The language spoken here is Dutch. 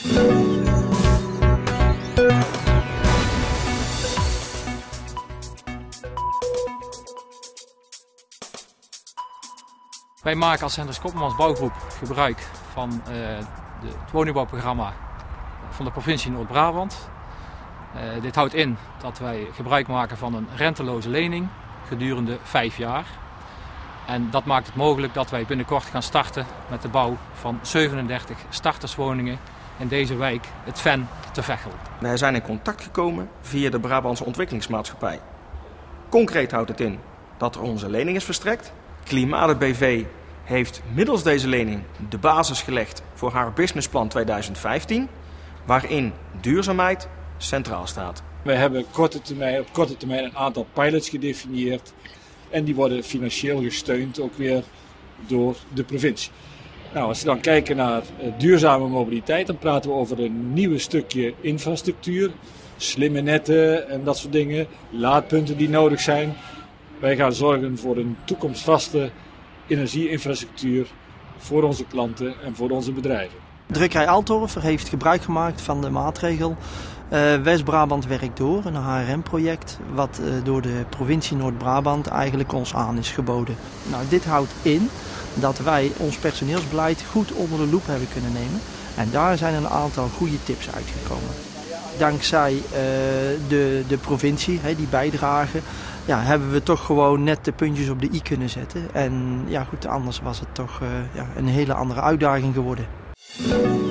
Wij maken als Centrus Koppelmans Bouwgroep gebruik van uh, de, het woningbouwprogramma van de provincie Noord-Brabant. Uh, dit houdt in dat wij gebruik maken van een renteloze lening gedurende vijf jaar. En dat maakt het mogelijk dat wij binnenkort gaan starten met de bouw van 37 starterswoningen in deze wijk, het Ven te Veghel. Wij zijn in contact gekomen via de Brabantse Ontwikkelingsmaatschappij. Concreet houdt het in dat er onze lening is verstrekt. Klimaat BV heeft middels deze lening de basis gelegd voor haar businessplan 2015, waarin duurzaamheid centraal staat. Wij hebben korte termijn, op korte termijn een aantal pilots gedefinieerd en die worden financieel gesteund ook weer door de provincie. Nou, als we dan kijken naar duurzame mobiliteit, dan praten we over een nieuw stukje infrastructuur. Slimme netten en dat soort dingen. Laadpunten die nodig zijn. Wij gaan zorgen voor een toekomstvaste energieinfrastructuur voor onze klanten en voor onze bedrijven. Drukkerij Altorf heeft gebruik gemaakt van de maatregel uh, West-Brabant werkt door, een HRM-project, wat uh, door de provincie Noord-Brabant eigenlijk ons aan is geboden. Nou, dit houdt in dat wij ons personeelsbeleid goed onder de loep hebben kunnen nemen. En daar zijn een aantal goede tips uitgekomen. Dankzij uh, de, de provincie, hè, die bijdrage, ja, hebben we toch gewoon net de puntjes op de i kunnen zetten. En ja, goed, anders was het toch ja, een hele andere uitdaging geworden. Thank you.